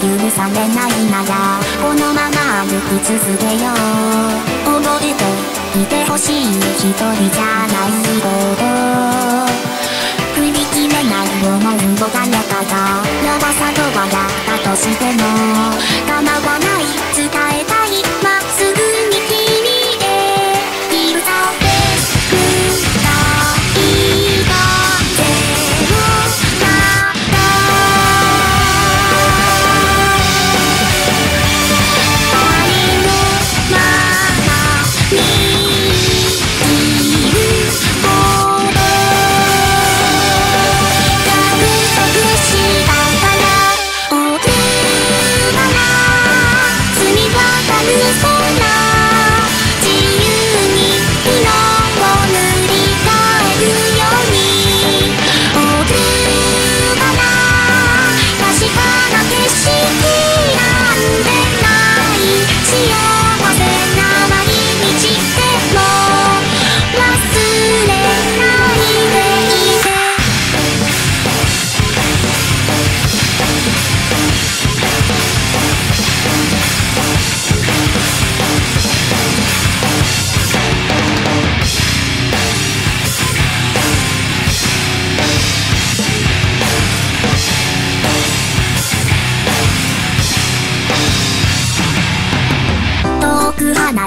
許されないならこのまま歩き続けよう。覚えていてほしい一人じゃないこと振り切れない思いを誰かが弱さと笑ったとしても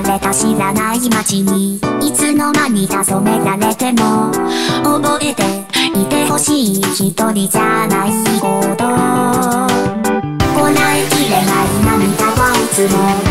れた知らない街にいつの間にか染められても覚えていてほしい一人じゃないこと。こらえきれない涙はいつも